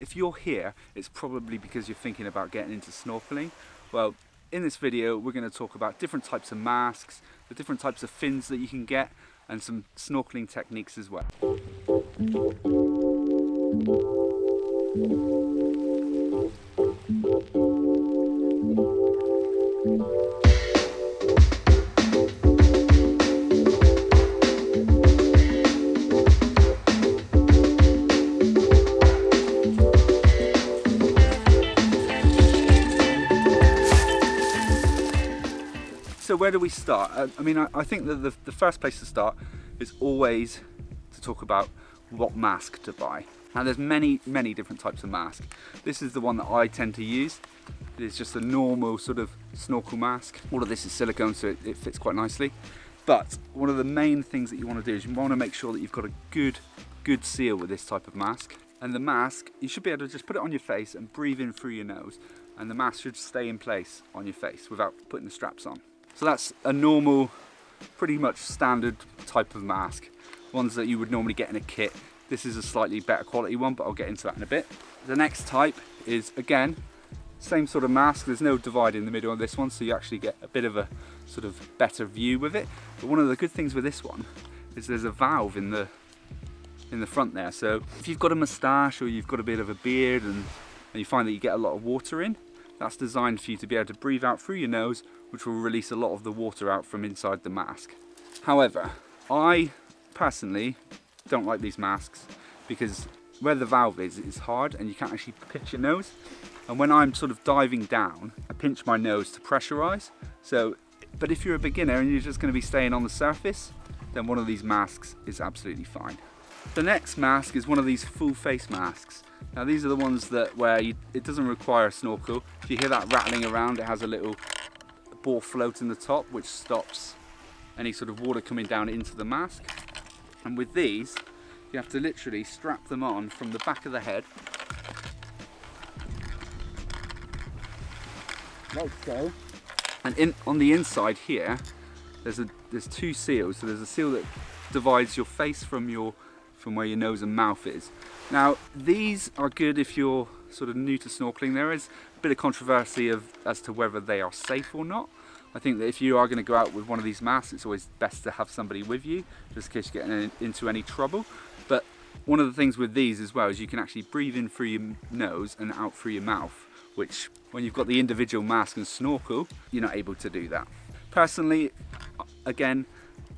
If you're here, it's probably because you're thinking about getting into snorkeling. Well, in this video, we're going to talk about different types of masks, the different types of fins that you can get, and some snorkeling techniques as well. Where do we start? Uh, I mean, I, I think that the, the first place to start is always to talk about what mask to buy. Now there's many, many different types of mask. This is the one that I tend to use. It's just a normal sort of snorkel mask. All of this is silicone, so it, it fits quite nicely. But one of the main things that you want to do is you want to make sure that you've got a good, good seal with this type of mask. And the mask, you should be able to just put it on your face and breathe in through your nose. And the mask should stay in place on your face without putting the straps on. So that's a normal, pretty much standard type of mask. Ones that you would normally get in a kit. This is a slightly better quality one, but I'll get into that in a bit. The next type is, again, same sort of mask. There's no divide in the middle on this one, so you actually get a bit of a sort of better view with it. But one of the good things with this one is there's a valve in the in the front there. So if you've got a moustache or you've got a bit of a beard and, and you find that you get a lot of water in, that's designed for you to be able to breathe out through your nose, which will release a lot of the water out from inside the mask. However, I personally don't like these masks because where the valve is, it's hard and you can't actually pinch your nose. And when I'm sort of diving down, I pinch my nose to pressurize. So, but if you're a beginner and you're just gonna be staying on the surface, then one of these masks is absolutely fine. The next mask is one of these full face masks. Now these are the ones that where you, it doesn't require a snorkel. If you hear that rattling around, it has a little ball float in the top which stops any sort of water coming down into the mask. And with these, you have to literally strap them on from the back of the head. Like so. And in on the inside here, there's a there's two seals. So there's a seal that divides your face from your from where your nose and mouth is. Now these are good if you're sort of new to snorkeling. There is a bit of controversy of as to whether they are safe or not. I think that if you are going to go out with one of these masks, it's always best to have somebody with you, just in case you get into any trouble. But one of the things with these as well is you can actually breathe in through your nose and out through your mouth, which when you've got the individual mask and snorkel, you're not able to do that. Personally, again,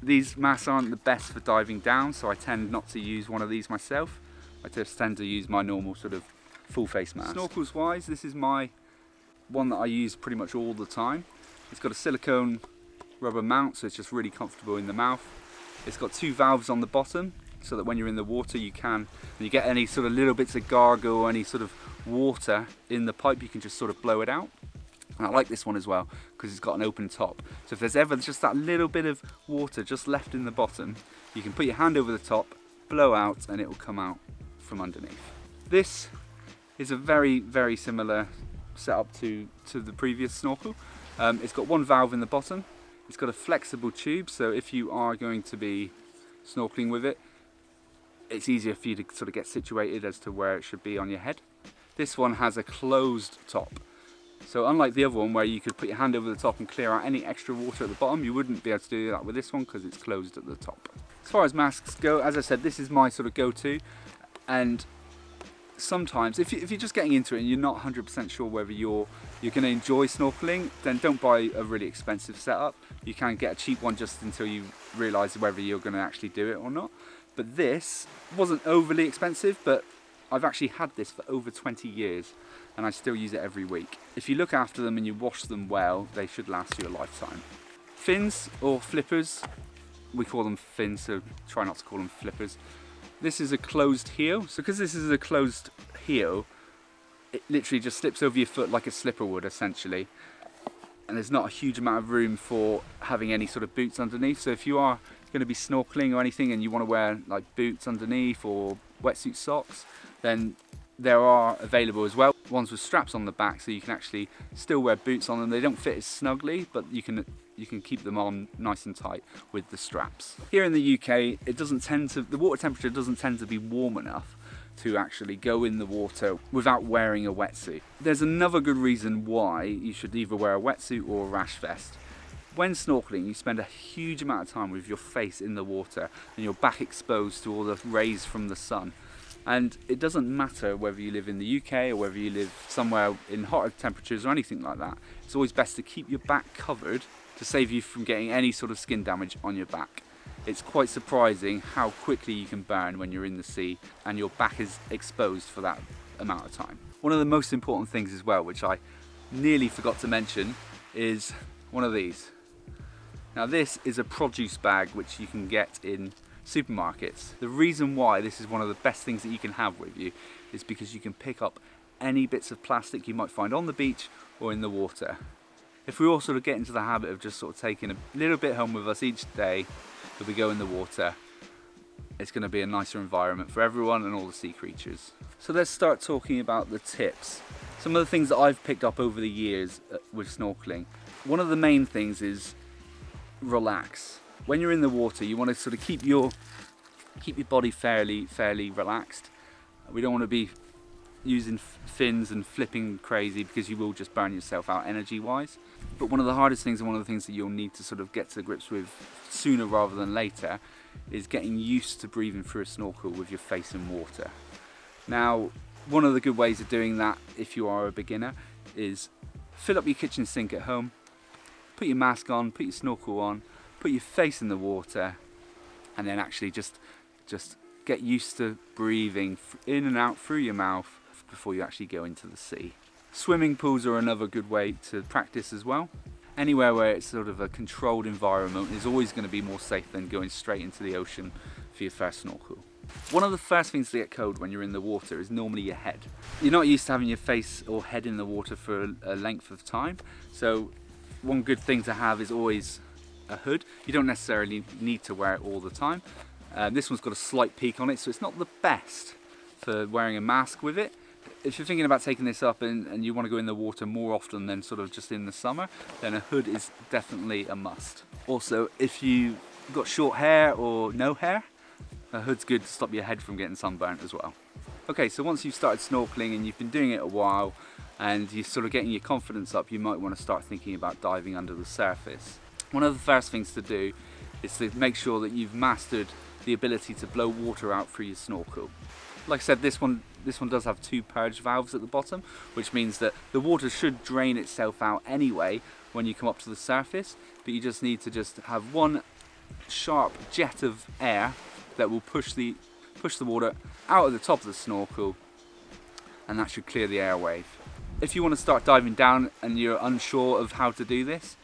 these masks aren't the best for diving down, so I tend not to use one of these myself. I just tend to use my normal sort of full face mask. Snorkels wise, this is my one that I use pretty much all the time. It's got a silicone rubber mount, so it's just really comfortable in the mouth. It's got two valves on the bottom, so that when you're in the water you can, and you get any sort of little bits of gargle or any sort of water in the pipe, you can just sort of blow it out. And I like this one as well, because it's got an open top. So if there's ever just that little bit of water just left in the bottom, you can put your hand over the top, blow out, and it will come out from underneath. This is a very, very similar setup to, to the previous snorkel. Um, it's got one valve in the bottom. It's got a flexible tube, so if you are going to be snorkeling with it, it's easier for you to sort of get situated as to where it should be on your head. This one has a closed top. So unlike the other one where you could put your hand over the top and clear out any extra water at the bottom, you wouldn't be able to do that with this one because it's closed at the top. As far as masks go, as I said, this is my sort of go-to. And sometimes, if, you, you're just getting into it and you're not 100% sure whether you're, you're going to enjoy snorkeling, then don't buy a really expensive setup. You can get a cheap one just until you realise whether you're going to actually do it or not. But this wasn't overly expensive, but I've actually had this for over 20 years and I still use it every week. If you look after them and you wash them well, they should last you a lifetime. Fins or flippers, we call them fins, so try not to call them flippers. This is a closed heel. So because this is a closed heel, it literally just slips over your foot like a slipper would essentially. And there's not a huge amount of room for having any sort of boots underneath. So if you are going to be snorkeling or anything and you want to wear like boots underneath or wetsuit socks, then there are available as well. Ones with straps on the back so you can actually still wear boots on them. They don't fit as snugly, but you can you can keep them on nice and tight with the straps. Here in the UK, it doesn't tend to, the water temperature doesn't tend to be warm enough to actually go in the water without wearing a wetsuit. There's another good reason why you should either wear a wetsuit or a rash vest. When snorkeling, you spend a huge amount of time with your face in the water and your back exposed to all the rays from the sun. And it doesn't matter whether you live in the UK or whether you live somewhere in hotter temperatures or anything like that. It's always best to keep your back covered to save you from getting any sort of skin damage on your back. It's quite surprising how quickly you can burn when you're in the sea and your back is exposed for that amount of time. One of the most important things as well, which I nearly forgot to mention, is one of these. Now this is a produce bag which you can get in supermarkets. The reason why this is one of the best things that you can have with you is because you can pick up any bits of plastic you might find on the beach or in the water. If we all sort of get into the habit of just sort of taking a little bit home with us each day that we go in the water, it's going to be a nicer environment for everyone and all the sea creatures. So let's start talking about the tips. Some of the things that I've picked up over the years uh, with snorkeling. One of the main things is relax. When you're in the water, you want to sort of keep your keep your body fairly fairly relaxed. We don't want to be using fins and flipping crazy because you will just burn yourself out energy wise. But one of the hardest things and one of the things that you'll need to sort of get to grips with sooner rather than later is getting used to breathing through a snorkel with your face in water. Now, one of the good ways of doing that if you are a beginner is fill up your kitchen sink at home, put your mask on, put your snorkel on, put your face in the water, and then actually just just get used to breathing in and out through your mouth before you actually go into the sea. Swimming pools are another good way to practice as well. Anywhere where it's sort of a controlled environment is always going to be more safe than going straight into the ocean for your first snorkel. One of the first things to get cold when you're in the water is normally your head. You're not used to having your face or head in the water for a length of time, so one good thing to have is always a hood. You don't necessarily need to wear it all the time. Um, this one's got a slight peak on it, so it's not the best for wearing a mask with it. If you're thinking about taking this up and, and you want to go in the water more often than sort of just in the summer, then a hood is definitely a must. Also, if you've got short hair or no hair, a hood's good to stop your head from getting sunburnt as well. Okay, so once you've started snorkeling and you've been doing it a while and you're sort of getting your confidence up, you might want to start thinking about diving under the surface. One of the first things to do is to make sure that you've mastered the ability to blow water out through your snorkel. Like I said, this one this one does have two purge valves at the bottom, which means that the water should drain itself out anyway when you come up to the surface, but you just need to just have one sharp jet of air that will push the push the water out of the top of the snorkel and that should clear the airwave. If you want to start diving down and you're unsure of how to do this,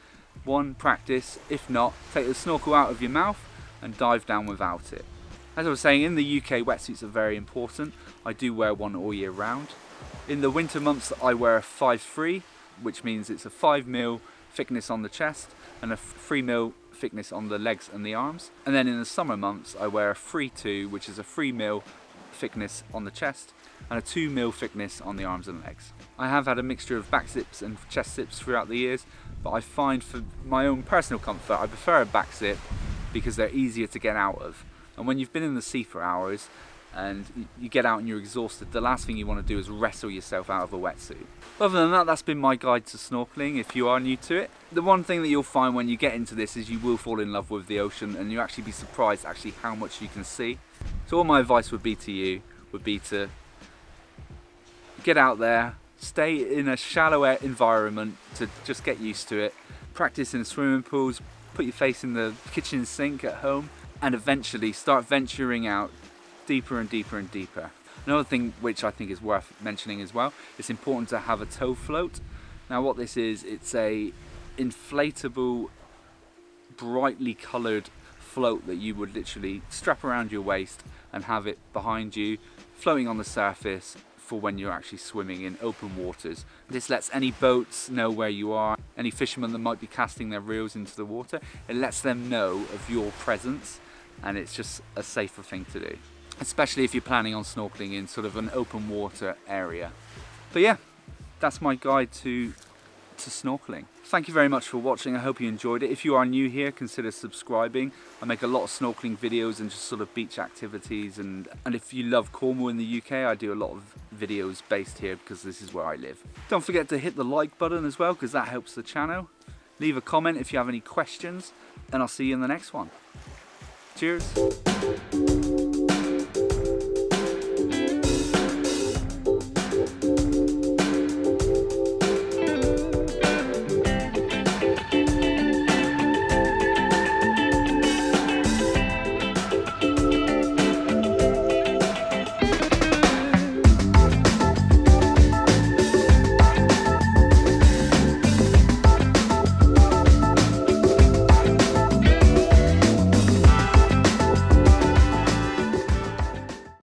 one, practice. If not, take the snorkel out of your mouth and dive down without it. As I was saying, in the UK, wetsuits are very important. I do wear one all year round. In the winter months, I wear a 5-3, which means it's a 5 mil thickness on the chest and a 3 mil thickness on the legs and the arms. And then in the summer months, I wear a 3-2, which is a 3 mil thickness on the chest and a 2 mil thickness on the arms and legs. I have had a mixture of back zips and chest zips throughout the years, but I find for my own personal comfort, I prefer a back zip because they're easier to get out of. And when you've been in the sea for hours and you get out and you're exhausted, the last thing you want to do is wrestle yourself out of a wetsuit. Other than that, that's been my guide to snorkeling if you are new to it. The one thing that you'll find when you get into this is you will fall in love with the ocean and you actually be surprised actually how much you can see. So all my advice would be to you would be to get out there, stay in a shallow environment to just get used to it, practice in swimming pools, put your face in the kitchen sink at home, and eventually start venturing out deeper and deeper and deeper. Another thing which I think is worth mentioning as well, it's important to have a tow float. Now what this is, it's a inflatable, brightly coloured float that you would literally strap around your waist and have it behind you, floating on the surface for when you're actually swimming in open waters. This lets any boats know where you are, any fishermen that might be casting their reels into the water, it lets them know of your presence and it's just a safer thing to do. Especially if you're planning on snorkeling in sort of an open water area. But yeah, that's my guide to to snorkeling. Thank you very much for watching. I hope you enjoyed it. If you are new here, consider subscribing. I make a lot of snorkeling videos and just sort of beach activities. And, and if you love Cornwall in the UK, I do a lot of videos based here because this is where I live. Don't forget to hit the like button as well because that helps the channel. Leave a comment if you have any questions and I'll see you in the next one. Cheers.